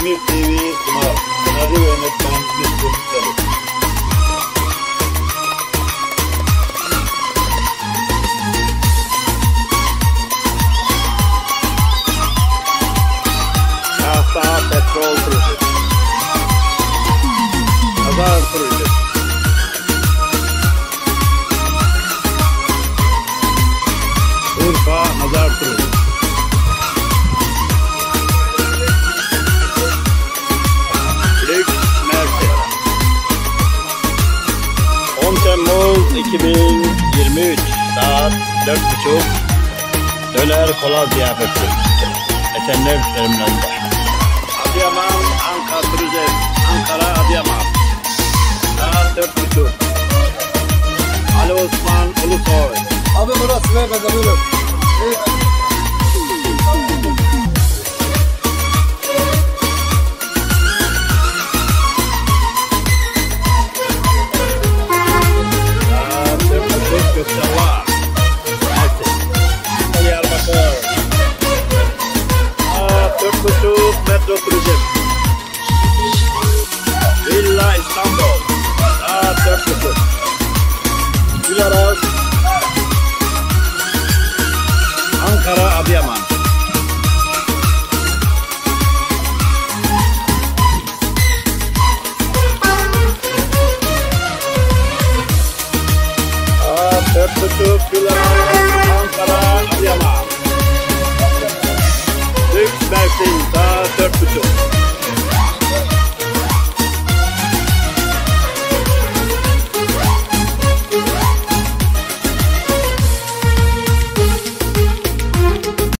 TV, kumar, Temmuz 2023 saat 4.30 Döner kola ziyafeti. Esenler Terminal'de. Adıyaman, Ankara Turizm, Ankara, Adıyaman. Saat 4.30 Ali Osman Ulusoy. Abi burası ver ben 4.30 Gülaraz. Ankara Adıyaman. Saat 4.30 Gülaraz. Ankara Adıyaman. Lüks Mersin saat 4.30